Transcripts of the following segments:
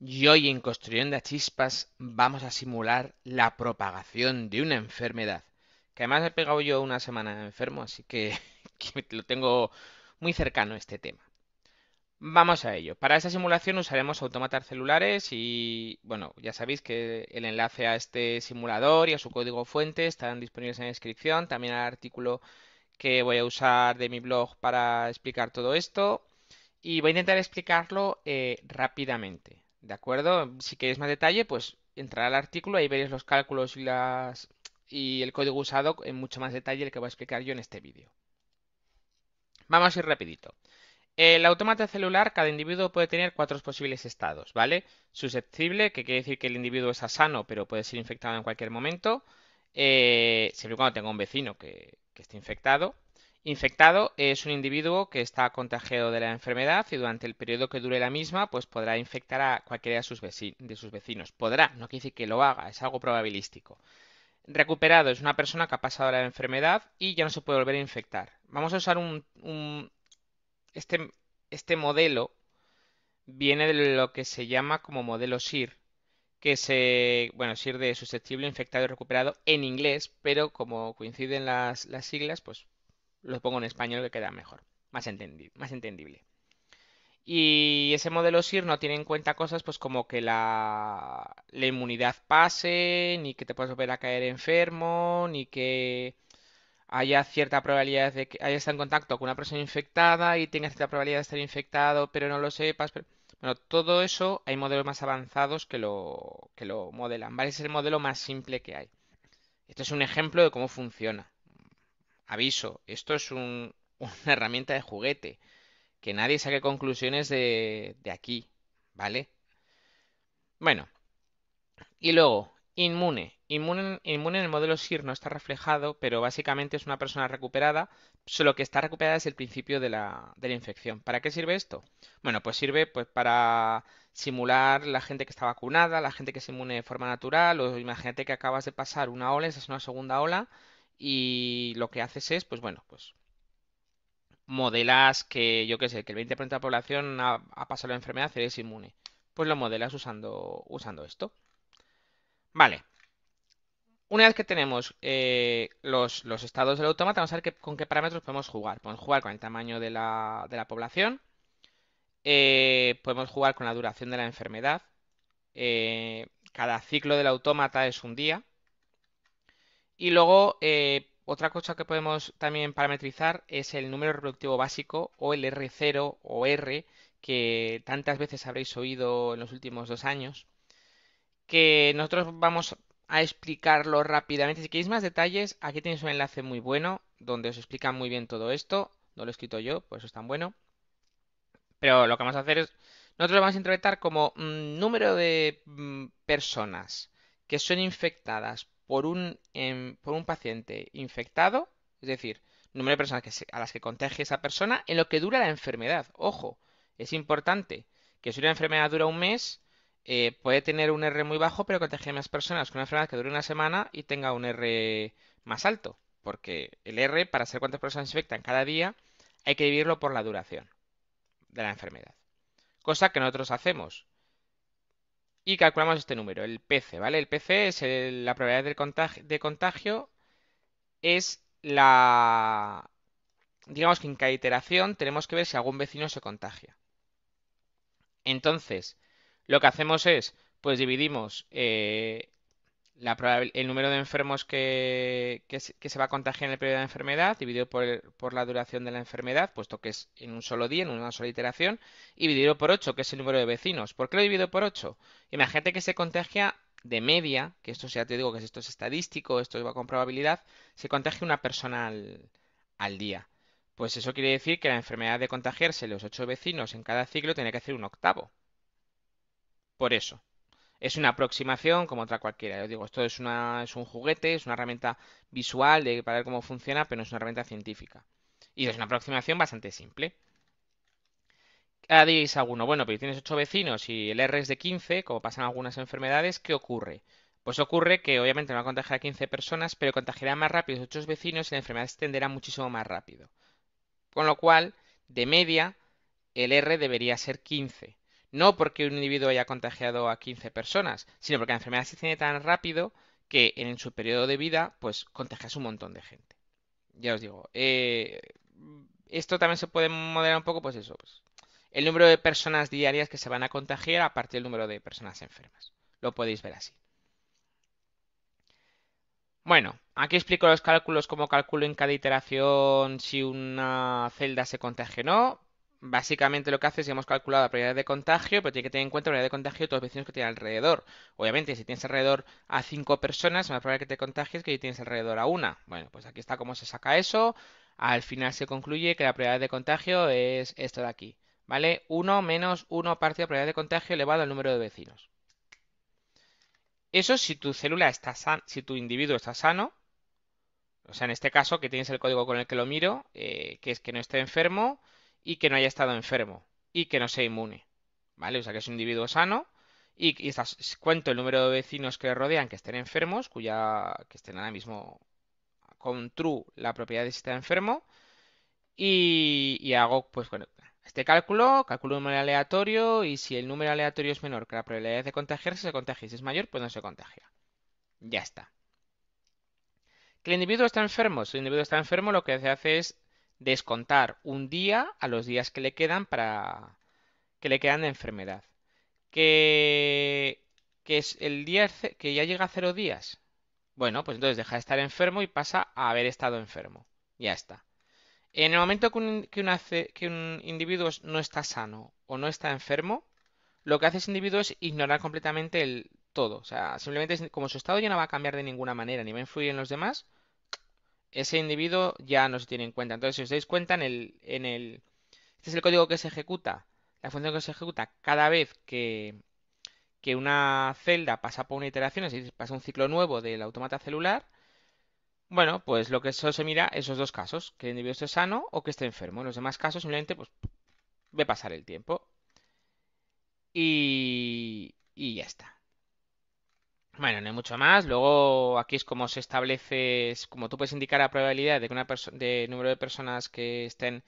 Y hoy en Construyendo a Chispas vamos a simular la propagación de una enfermedad. Que además he pegado yo una semana enfermo, así que, lo tengo muy cercano este tema. Vamos a ello. Para esta simulación usaremos autómatas celulares y, bueno, ya sabéis que el enlace a este simulador y a su código fuente están disponibles en la descripción. También al artículo que voy a usar de mi blog para explicar todo esto. Y voy a intentar explicarlo eh, rápidamente. ¿De acuerdo? Si queréis más detalle, pues entrar al artículo, ahí veréis los cálculos y, las, y el código usado en mucho más detalle el que voy a explicar yo en este vídeo. Vamos a ir rapidito. El autómata celular, cada individuo puede tener cuatro posibles estados, ¿vale? Susceptible, que quiere decir que el individuo está sano, pero puede ser infectado en cualquier momento, eh, siempre y cuando tenga un vecino que, que esté infectado. Infectado es un individuo que está contagiado de la enfermedad y durante el periodo que dure la misma, pues podrá infectar a cualquiera de sus, vecinos. Podrá, no quiere decir que lo haga, es algo probabilístico. Recuperado es una persona que ha pasado la enfermedad y ya no se puede volver a infectar. Vamos a usar un, este, este modelo viene de lo que se llama como modelo SIR, que se, bueno, SIR de susceptible, infectado y recuperado en inglés, pero como coinciden las, las siglas, pues lo pongo en español que queda mejor, más, más entendible. Y ese modelo SIR no tiene en cuenta cosas pues como que la, la inmunidad pase, ni que te puedas volver a caer enfermo, ni que haya cierta probabilidad de que hayas en contacto con una persona infectada y tengas cierta probabilidad de estar infectado, pero no lo sepas. Bueno, todo eso hay modelos más avanzados que lo, que lo modelan, ¿vale? es el modelo más simple que hay. Esto es un ejemplo de cómo funciona. Aviso, esto es una herramienta de juguete. Que nadie saque conclusiones de, de aquí, ¿vale? Bueno, y luego, inmune. Inmune, inmune en el modelo SIR no está reflejado, pero básicamente es una persona recuperada, solo que está recuperada desde el principio de la, de la infección. ¿Para qué sirve esto? Bueno, pues sirve pues, para simular la gente que está vacunada, la gente que se inmune de forma natural, o imagínate que acabas de pasar una ola, esa es una segunda ola, y lo que haces es, pues bueno, pues modelas que, yo qué sé, que el 20% de la población ha, pasado la enfermedad y es inmune. Pues lo modelas usando, usando esto. Vale. Una vez que tenemos eh, los, estados del autómata, vamos a ver con qué parámetros podemos jugar. Podemos jugar con el tamaño de la, de la población. Eh, podemos jugar con la duración de la enfermedad. Eh, cada ciclo del autómata es un día. Y luego, eh, otra cosa que podemos también parametrizar es el número reproductivo básico o el R0 o R que tantas veces habréis oído en los últimos dos años. Que nosotros vamos a explicarlo rápidamente. Si queréis más detalles, aquí tenéis un enlace muy bueno donde os explica muy bien todo esto. No lo he escrito yo, por eso es tan bueno. Pero lo que vamos a hacer es, nosotros lo vamos a interpretar como mm, número de mm, personas que son infectadas por un, em, por un paciente infectado, es decir, número de personas a las que contagie esa persona en lo que dura la enfermedad. Ojo, es importante que si una enfermedad dura un mes, eh, puede tener un R muy bajo, pero contagie a más personas con una enfermedad que dure una semana y tenga un R más alto. Porque el R, para saber cuántas personas se infectan cada día, hay que dividirlo por la duración de la enfermedad. Cosa que nosotros hacemos y calculamos este número, el PC, ¿vale? El PC es la probabilidad de contagio, de contagio, es la... Digamos que en cada iteración tenemos que ver si algún vecino se contagia. Entonces, lo que hacemos es, pues dividimos eh, el número de enfermos que, se, va a contagiar en el periodo de enfermedad, dividido por, la duración de la enfermedad, puesto que es en un solo día, en una sola iteración, y dividido por 8, que es el número de vecinos. ¿Por qué lo divido por 8? Imagínate que se contagia de media, que esto ya te digo que esto es estadístico, esto va con probabilidad, se contagia una persona al, al día. Pues eso quiere decir que la enfermedad de contagiarse los 8 vecinos en cada ciclo tiene que hacer un octavo. Por eso. Es una aproximación como otra cualquiera. Yo digo, esto es, un juguete, es una herramienta visual de, para ver cómo funciona, pero no es una herramienta científica. Y es una aproximación bastante simple. Ahora diréis alguno, bueno, pero tienes 8 vecinos y el R es de 15, como pasan algunas enfermedades, ¿qué ocurre? Pues ocurre que obviamente no va a contagiar a 15 personas, pero contagiará más rápido a 8 vecinos y la enfermedad se extenderá muchísimo más rápido. Con lo cual, de media, el R debería ser 15. No porque un individuo haya contagiado a 15 personas, sino porque la enfermedad se extiende tan rápido que en su periodo de vida, pues contagias un montón de gente. Ya os digo, eh, esto también se puede modelar un poco, pues eso, pues, el número de personas diarias que se van a contagiar a partir del número de personas enfermas. Lo podéis ver así. Bueno, aquí explico los cálculos, cómo calculo en cada iteración si una celda se contagia. Básicamente lo que hace es que hemos calculado la probabilidad de contagio, pero tiene que tener en cuenta la probabilidad de contagio de todos los vecinos que tiene alrededor. Obviamente, si tienes alrededor a 5 personas, más probable que te contagies que tienes alrededor a una. Bueno, pues aquí está cómo se saca eso. Al final se concluye que la probabilidad de contagio es esto de aquí. ¿Vale? 1 menos 1 parte de probabilidad de contagio elevado al número de vecinos. Eso si tu célula está sana, si tu individuo está sano, o sea, en este caso que tienes el código con el que lo miro, eh, que es que no esté enfermo y que no haya estado enfermo y que no sea inmune, ¿vale? O sea, que es un individuo sano y, cuento el número de vecinos que le rodean que estén enfermos, cuya que estén ahora mismo con true la propiedad de si está enfermo y, y hago, pues bueno, este cálculo, calculo un número aleatorio y si el número aleatorio es menor que la probabilidad de contagiarse, se contagia. Y si es mayor, pues no se contagia. Ya está. ¿Que el individuo está enfermo? Si el individuo está enfermo, lo que se hace es descontar un día a los días que le quedan para que le quedan de enfermedad. Que, que es el día que ya llega a cero días. Bueno, pues entonces deja de estar enfermo y pasa a haber estado enfermo. Ya está. En el momento que un, individuo no está sano o no está enfermo, lo que hace ese individuo es ignorar completamente el todo. O sea, simplemente como su estado ya no va a cambiar de ninguna manera ni va a influir en los demás, ese individuo ya no se tiene en cuenta. Entonces, si os dais cuenta, en el, en el, este es el código que se ejecuta, la función que se ejecuta cada vez que, que una celda pasa por una iteración, es decir, pasa un ciclo nuevo del automata celular, bueno, pues lo que eso se mira esos dos casos, que el individuo esté sano o que esté enfermo. En los demás casos simplemente pues ve pasar el tiempo. Y, y ya está. Bueno, no hay mucho más. Luego aquí es como se establece, como tú puedes indicar la probabilidad de que una de número de personas que estén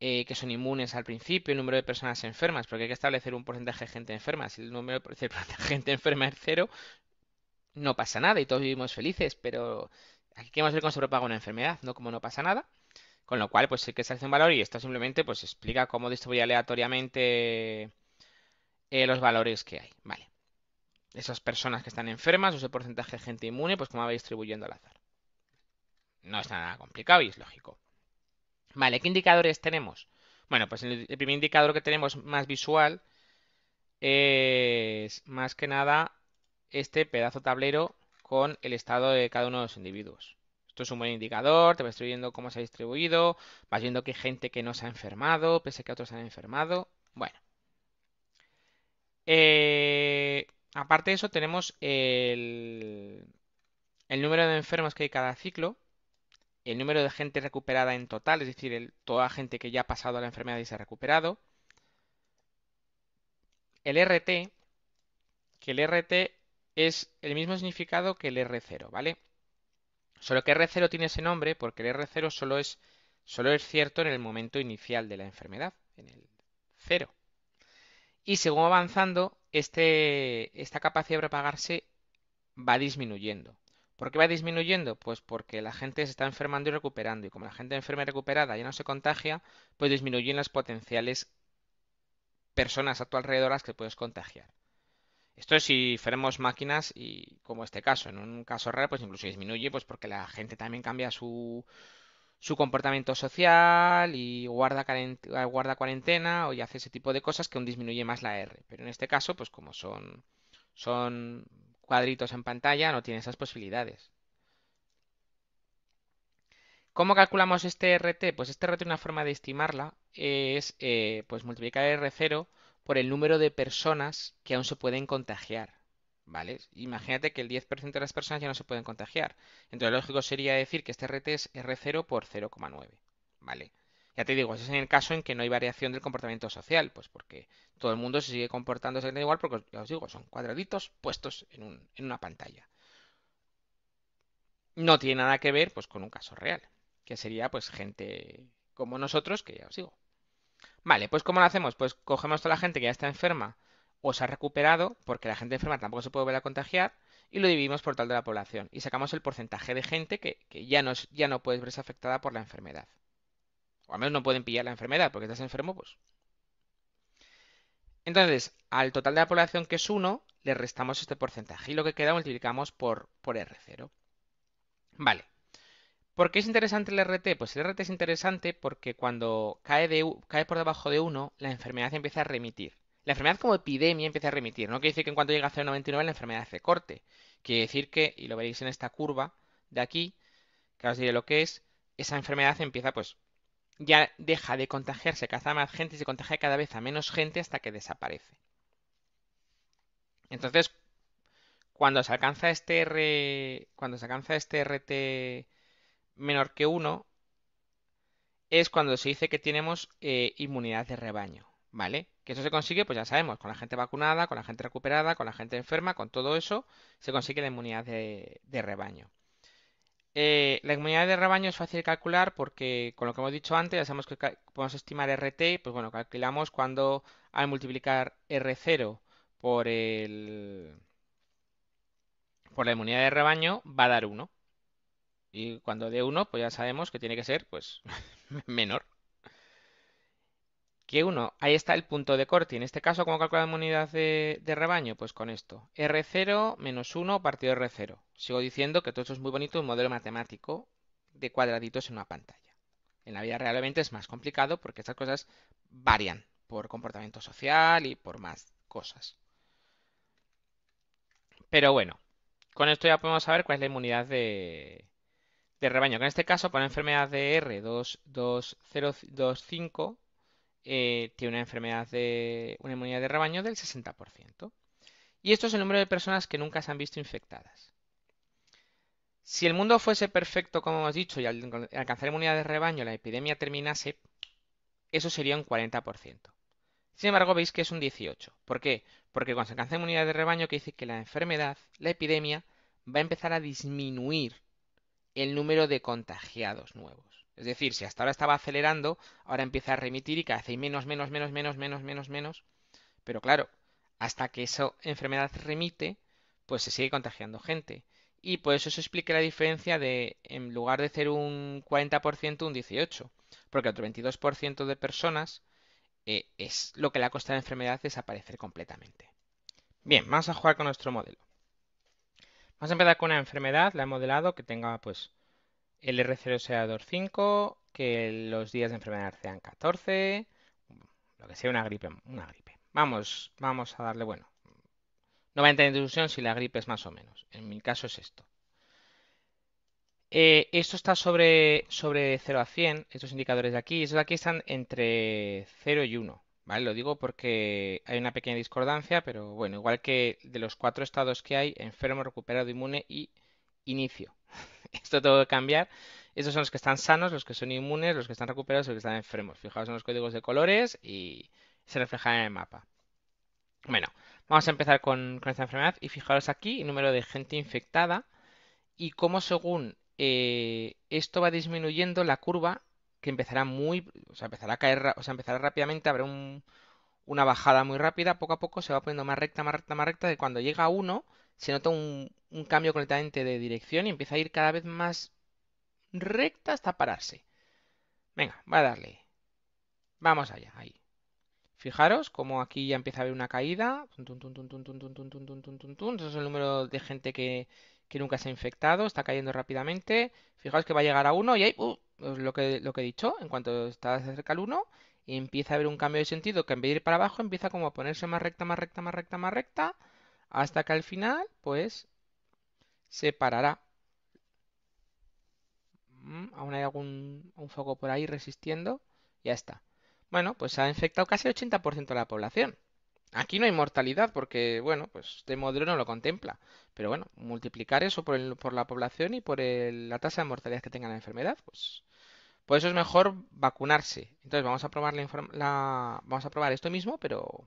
eh, que son inmunes al principio, el número de personas enfermas, porque hay que establecer un porcentaje de gente enferma. Si el número de gente enferma es cero, no pasa nada y todos vivimos felices, pero Aquí queremos ver cómo se propaga una enfermedad, no como no pasa nada. Con lo cual, pues sí que se hace un valor y esto simplemente pues explica cómo distribuye aleatoriamente eh, los valores que hay. Vale. Esas personas que están enfermas, o ese porcentaje de gente inmune, pues cómo va distribuyendo al azar. No es nada complicado y es lógico. Vale, ¿qué indicadores tenemos? Bueno, pues el, el primer indicador que tenemos más visual es más que nada este pedazo tablero con el estado de cada uno de los individuos. Esto es un buen indicador, te vas viendo cómo se ha distribuido, vas viendo que hay gente que no se ha enfermado, pese a que otros se han enfermado. Bueno. Eh, aparte de eso, tenemos el, el, número de enfermos que hay cada ciclo, el número de gente recuperada en total, es decir, toda la gente que ya ha pasado la enfermedad y se ha recuperado. El RT, que el RT es el mismo significado que el R0, ¿vale? Solo que R0 tiene ese nombre porque el R0 solo es, solo es cierto en el momento inicial de la enfermedad, en el 0. Y según avanzando, este, esta capacidad de propagarse va disminuyendo. ¿Por qué va disminuyendo? Pues porque la gente se está enfermando y recuperando. Y como la gente enferma y recuperada ya no se contagia, pues disminuyen las potenciales personas a tu alrededor las que puedes contagiar. Esto es si fuéramos máquinas y como este caso, en un caso real pues incluso disminuye pues porque la gente también cambia su, su comportamiento social y guarda, cuarentena o y hace ese tipo de cosas que aún disminuye más la R. Pero en este caso pues como son, son cuadritos en pantalla no tiene esas posibilidades. ¿Cómo calculamos este RT? Pues este RT una forma de estimarla es eh, pues multiplicar R0 por el número de personas que aún se pueden contagiar. ¿Vale? Imagínate que el 10% de las personas ya no se pueden contagiar. Entonces, lo lógico sería decir que este RT es R0 por 0,9. ¿Vale? Ya te digo, ese es en el caso en que no hay variación del comportamiento social, pues porque todo el mundo se sigue comportando exactamente igual, porque ya os digo, son cuadraditos puestos en, en una pantalla. No tiene nada que ver pues con un caso real, que sería pues gente como nosotros, que ya os digo, Vale, pues ¿cómo lo hacemos? Pues cogemos toda la gente que ya está enferma o se ha recuperado, porque la gente enferma tampoco se puede volver a contagiar, y lo dividimos por tal de la población. Y sacamos el porcentaje de gente que, ya, no, ya no puede verse afectada por la enfermedad. O al menos no pueden pillar la enfermedad, porque estás enfermo, pues. Entonces, al total de la población que es 1, le restamos este porcentaje. Y lo que queda multiplicamos por, por R0. Vale. ¿Por qué es interesante el RT? Pues el RT es interesante porque cuando cae, de, cae por debajo de 1, la enfermedad empieza a remitir. La enfermedad como epidemia empieza a remitir. No quiere decir que en cuanto llega a 0,99 la enfermedad hace corte. Quiere decir que, y lo veréis en esta curva de aquí, que os diré lo que es, esa enfermedad empieza pues ya deja de contagiarse cada más gente y se contagia cada vez a menos gente hasta que desaparece. Entonces, cuando se alcanza este R, cuando se alcanza este RT menor que 1, es cuando se dice que tenemos eh, inmunidad de rebaño, ¿vale? Que eso se consigue, pues ya sabemos, con la gente vacunada, con la gente recuperada, con la gente enferma, con todo eso, se consigue la inmunidad de, rebaño. Eh, la inmunidad de rebaño es fácil de calcular porque, con lo que hemos dicho antes, ya sabemos que podemos estimar RT, pues bueno, calculamos cuando al multiplicar R0 por el por la inmunidad de rebaño va a dar 1. Y cuando dé 1, pues ya sabemos que tiene que ser pues menor. Que 1, ahí está el punto de corte. En este caso, ¿cómo calculamos la unidad de, de, rebaño? Pues con esto. R0 menos 1 partido de R0. Sigo diciendo que todo esto es muy bonito, un modelo matemático de cuadraditos en una pantalla. En la vida realmente es más complicado porque estas cosas varían por comportamiento social y por más cosas. Pero bueno, con esto ya podemos saber cuál es la inmunidad de, de rebaño. Que en este caso, por enfermedad de R2025, eh, tiene una enfermedad de una inmunidad de rebaño del 60%. Y esto es el número de personas que nunca se han visto infectadas. Si el mundo fuese perfecto, como hemos dicho, y al alcanzar inmunidad de rebaño la epidemia terminase, eso sería un 40%. Sin embargo, veis que es un 18%. ¿Por qué? Porque cuando se alcanza inmunidad de rebaño, que dice que la enfermedad, la epidemia, va a empezar a disminuir el número de contagiados nuevos. Es decir, si hasta ahora estaba acelerando, ahora empieza a remitir y cada vez hay menos, menos, menos, menos, menos, menos, menos. Pero claro, hasta que esa enfermedad remite, pues se sigue contagiando gente. Y por eso se explica la diferencia de, en lugar de ser un 40%, un 18%. Porque otro 22% de personas eh, es lo que le ha costado la enfermedad desaparecer completamente. Bien, vamos a jugar con nuestro modelo. Vamos a empezar con una enfermedad, la he modelado, que tenga pues el R0 sea 2,5, que los días de enfermedad sean 14, lo que sea una gripe, una gripe. Vamos, vamos a darle, bueno, 90 de intrusión si la gripe es más o menos. En mi caso es esto. Eh, esto está sobre, sobre 0 a 100, estos indicadores de aquí. Estos de aquí están entre 0 y 1. ¿Vale? Lo digo porque hay una pequeña discordancia, pero bueno, igual que de los cuatro estados que hay, enfermo, recuperado, inmune y inicio. Esto tengo que cambiar. Estos son los que están sanos, los que son inmunes, los que están recuperados y los que están enfermos. Fijaos en los códigos de colores y se reflejan en el mapa. Bueno, vamos a empezar con, esta enfermedad y fijaros aquí el número de gente infectada y cómo según eh, esto va disminuyendo la curva que empezará muy, o sea, empezará a caer, o sea, empezará rápidamente, habrá una bajada muy rápida, poco a poco se va poniendo más recta, más recta, más recta, de cuando llega a 1 se nota un, cambio completamente de dirección y empieza a ir cada vez más recta hasta pararse. Venga, va a darle. Vamos allá, ahí. Fijaros como aquí ya empieza a haber una caída. Ese es el número de gente que, nunca se ha infectado. Está cayendo rápidamente. Fijaos que va a llegar a 1 y ahí, uh, lo, que, lo que he dicho, en cuanto está cerca al 1, empieza a haber un cambio de sentido que en vez de ir para abajo empieza como a ponerse más recta, más recta, más recta, más recta, hasta que al final, pues, se parará. Mm, aún hay algún un foco por ahí resistiendo. Ya está. Bueno, pues ha infectado casi el 80% de la población. Aquí no hay mortalidad porque, bueno, pues este modelo no lo contempla. Pero bueno, multiplicar eso por, por la población y por la tasa de mortalidad que tenga la enfermedad, pues por eso es mejor vacunarse. Entonces vamos a probar la, vamos a probar esto mismo, pero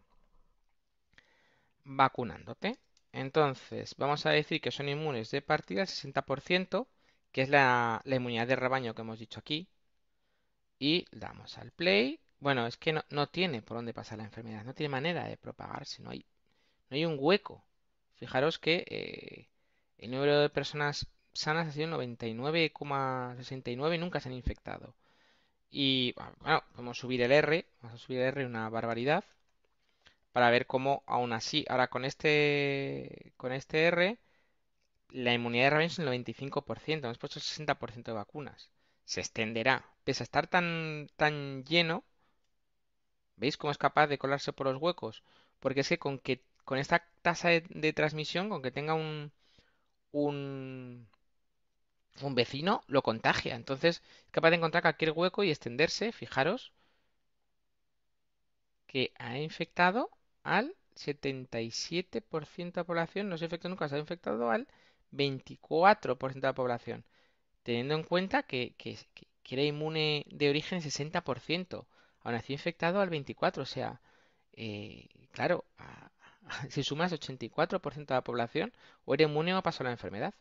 vacunándote. Entonces, vamos a decir que son inmunes de partida el 60%, que es la, inmunidad de rebaño que hemos dicho aquí. Y damos al play bueno, es que no, tiene por dónde pasar la enfermedad, no tiene manera de propagarse, no hay, no hay un hueco. Fijaros que eh, el número de personas sanas ha sido 99,69 nunca se han infectado. Y bueno, podemos subir el R, vamos a subir el R una barbaridad para ver cómo aún así, ahora con este con este R la inmunidad de rebaño es el 95%, hemos puesto el 60% de vacunas. Se extenderá, pese a estar tan tan lleno, ¿veis cómo es capaz de colarse por los huecos? Porque es que con que con esta tasa de, transmisión, con que tenga un un un vecino lo contagia. Entonces es capaz de encontrar cualquier hueco y extenderse. Fijaros que ha infectado al 77% de la población. No se infectó nunca, se ha infectado al 24% de la población. Teniendo en cuenta que, que, era inmune de origen 60%. Aún así infectado al 24%. O sea, eh, claro, si sumas 84% de la población, o era inmune o pasado la enfermedad.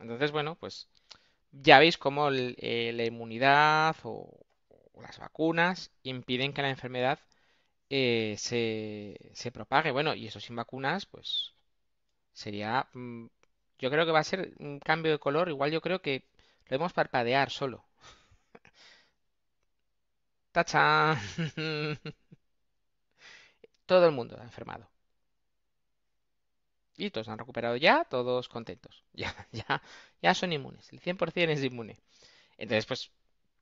Entonces, bueno, pues ya veis cómo eh, la inmunidad o, las vacunas impiden que la enfermedad eh, se, se, propague. Bueno, y eso sin vacunas, pues sería... Mm, yo creo que va a ser un cambio de color. Igual yo creo que lo debemos parpadear solo. ¡Tachán! Todo el mundo ha enfermado. Y todos han recuperado ya, todos contentos. Ya, ya, ya son inmunes. El 100% es inmune. Entonces, pues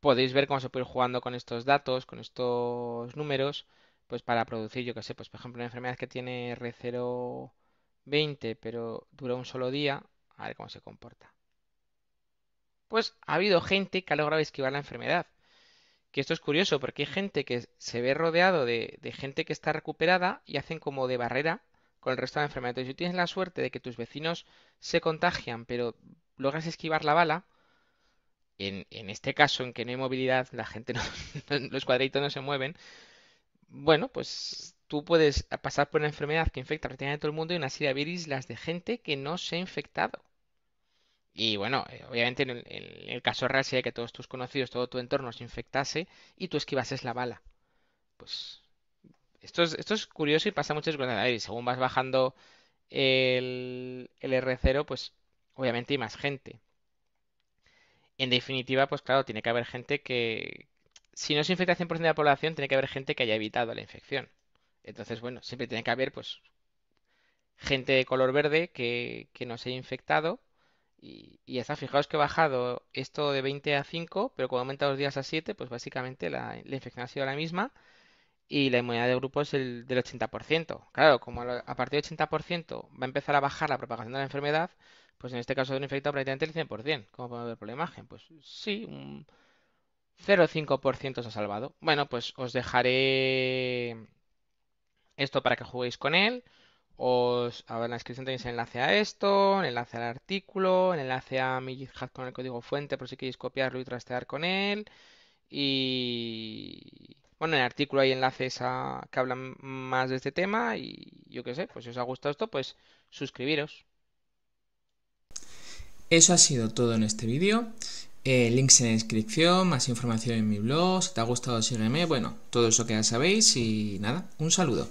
podéis ver cómo se puede ir jugando con estos datos, con estos números, pues para producir, yo qué sé, pues por ejemplo, una enfermedad que tiene R020, pero dura un solo día, a ver cómo se comporta. Pues ha habido gente que ha logrado esquivar la enfermedad. Que esto es curioso porque hay gente que se ve rodeado de, de gente que está recuperada y hacen como de barrera con el resto de enfermedades. Entonces, si tienes la suerte de que tus vecinos se contagian, pero logras esquivar la bala, en, este caso en que no hay movilidad, la gente no, los cuadritos no se mueven, bueno, pues tú puedes pasar por una enfermedad que infecta prácticamente todo el mundo y una serie de islas de gente que no se ha infectado. Y bueno, eh, obviamente en el, caso real sería que todos tus conocidos, todo tu entorno se infectase y tú esquivases la bala. Pues esto es, esto es curioso y pasa muchas veces. Según vas bajando el, el R0, pues obviamente hay más gente. En definitiva, pues claro, tiene que haber gente que... Si no se infecta 100% de la población, tiene que haber gente que haya evitado la infección. Entonces, bueno, siempre tiene que haber, pues, gente de color verde que, que no se haya infectado. Y, y está, fijaos que he bajado esto de 20 a 5, pero cuando aumenta los días a 7, pues básicamente la, la infección ha sido la misma y la inmunidad de grupo es el del 80%. Claro, como a partir del 80% va a empezar a bajar la propagación de la enfermedad, pues en este caso de un infectado prácticamente el 100%, como podemos ver por la imagen. Pues sí, un 0,5% se ha salvado. Bueno, pues os dejaré esto para que juguéis con él. Os, en la descripción tenéis el enlace a esto, el enlace al artículo, el enlace a mi GitHub con el código fuente por si queréis copiarlo y trastear con él. Y bueno, en el artículo hay enlaces a, que hablan más de este tema y yo qué sé, pues si os ha gustado esto, pues suscribiros. Eso ha sido todo en este vídeo. Eh, links en la descripción, más información en mi blog. Si te ha gustado, sígueme. Bueno, todo eso que ya sabéis y nada, un saludo.